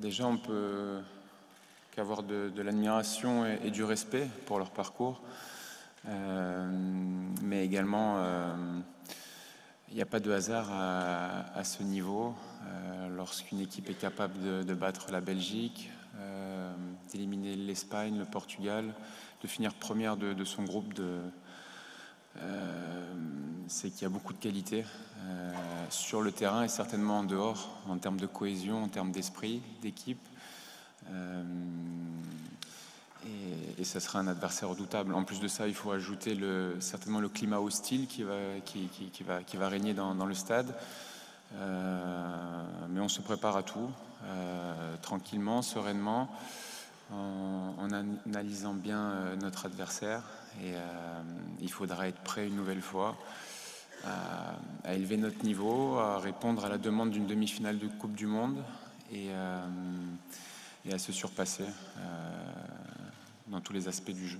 Déjà, on peut qu'avoir de, l'admiration et, du respect pour leur parcours. Euh, mais également, il n'y a pas de hasard à, ce niveau. Lorsqu'une équipe est capable de, battre la Belgique, d'éliminer l'Espagne, le Portugal, de finir première de, son groupe, de, c'est qu'il y a beaucoup de qualité euh, sur le terrain et certainement en dehors, en termes de cohésion, en termes d'esprit, d'équipe. Euh, et, ça sera un adversaire redoutable. En plus de ça, il faut ajouter certainement le climat hostile qui va, régner dans, le stade. Euh, mais on se prépare à tout, tranquillement, sereinement, en, en, analysant bien notre adversaire. Et il faudra être prêt une nouvelle fois à, élever notre niveau, à répondre à la demande d'une demi-finale de Coupe du Monde et, euh, à se surpasser euh, dans tous les aspects du jeu.